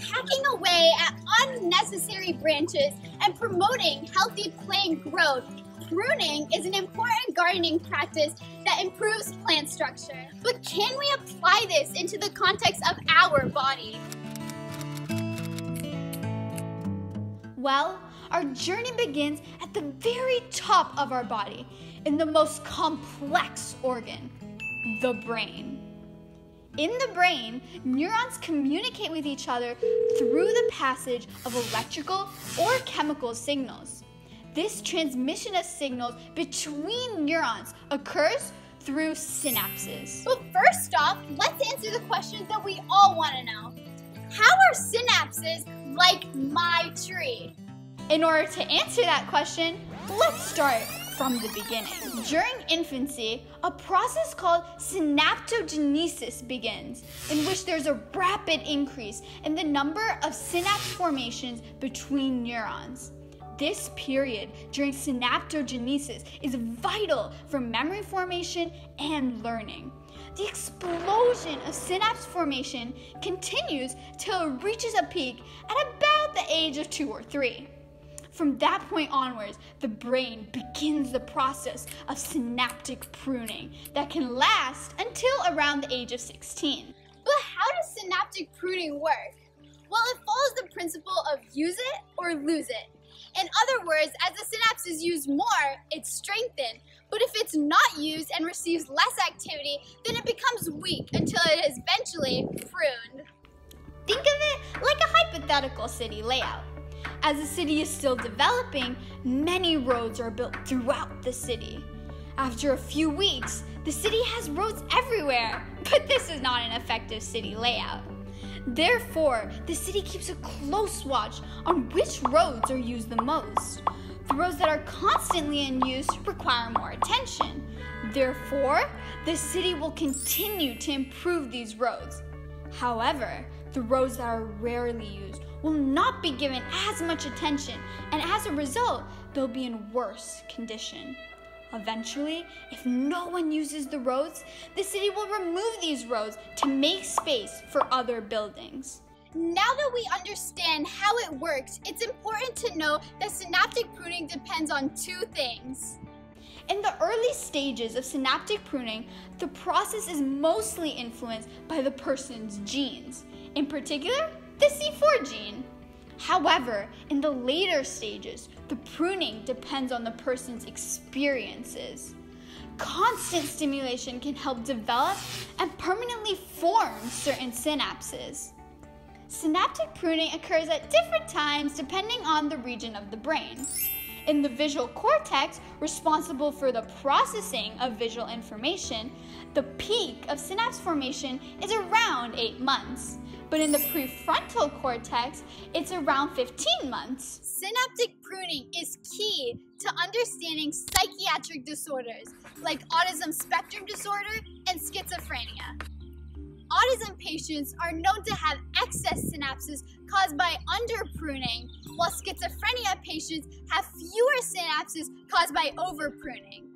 hacking away at unnecessary branches and promoting healthy plant growth, pruning is an important gardening practice that improves plant structure. But can we apply this into the context of our body? Well, our journey begins at the very top of our body, in the most complex organ, the brain. In the brain, neurons communicate with each other through the passage of electrical or chemical signals. This transmission of signals between neurons occurs through synapses. But first off, let's answer the questions that we all want to know. How are synapses like my tree? In order to answer that question, let's start from the beginning. During infancy, a process called synaptogenesis begins, in which there's a rapid increase in the number of synapse formations between neurons. This period during synaptogenesis is vital for memory formation and learning. The explosion of synapse formation continues till it reaches a peak at about the age of two or three. From that point onwards, the brain begins the process of synaptic pruning that can last until around the age of 16. But how does synaptic pruning work? Well, it follows the principle of use it or lose it. In other words, as the synapse is used more, it's strengthened. But if it's not used and receives less activity, then it becomes weak until it is eventually pruned. Think of it like a hypothetical city layout. As the city is still developing, many roads are built throughout the city. After a few weeks, the city has roads everywhere, but this is not an effective city layout. Therefore, the city keeps a close watch on which roads are used the most. The roads that are constantly in use require more attention. Therefore, the city will continue to improve these roads. However, the roads that are rarely used will not be given as much attention, and as a result, they'll be in worse condition. Eventually, if no one uses the roads, the city will remove these roads to make space for other buildings. Now that we understand how it works, it's important to know that synaptic pruning depends on two things. In the early stages of synaptic pruning, the process is mostly influenced by the person's genes, in particular, the C4 gene. However, in the later stages, the pruning depends on the person's experiences. Constant stimulation can help develop and permanently form certain synapses. Synaptic pruning occurs at different times depending on the region of the brain. In the visual cortex, responsible for the processing of visual information, the peak of synapse formation is around 8 months but in the prefrontal cortex, it's around 15 months. Synaptic pruning is key to understanding psychiatric disorders like autism spectrum disorder and schizophrenia. Autism patients are known to have excess synapses caused by underpruning, while schizophrenia patients have fewer synapses caused by overpruning.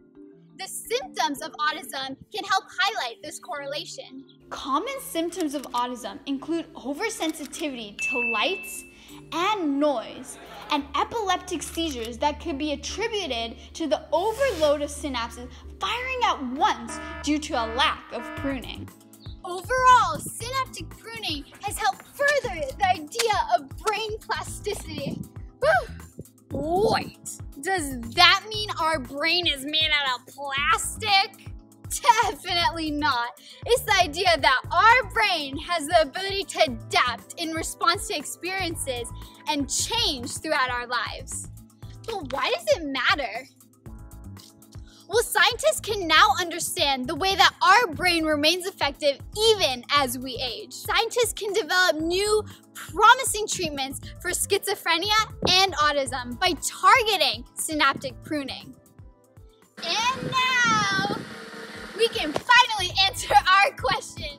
The symptoms of autism can help highlight this correlation. Common symptoms of autism include oversensitivity to lights and noise, and epileptic seizures that could be attributed to the overload of synapses firing at once due to a lack of pruning. Overall, synaptic pruning has helped further the idea of brain plasticity. Wait, does that our brain is made out of plastic? Definitely not. It's the idea that our brain has the ability to adapt in response to experiences and change throughout our lives. But why does it matter? Well, scientists can now understand the way that our brain remains effective even as we age. Scientists can develop new, promising treatments for schizophrenia and autism by targeting synaptic pruning. And now, we can finally answer our question.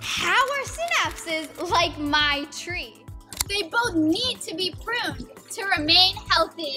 How are synapses like my tree? They both need to be pruned to remain healthy.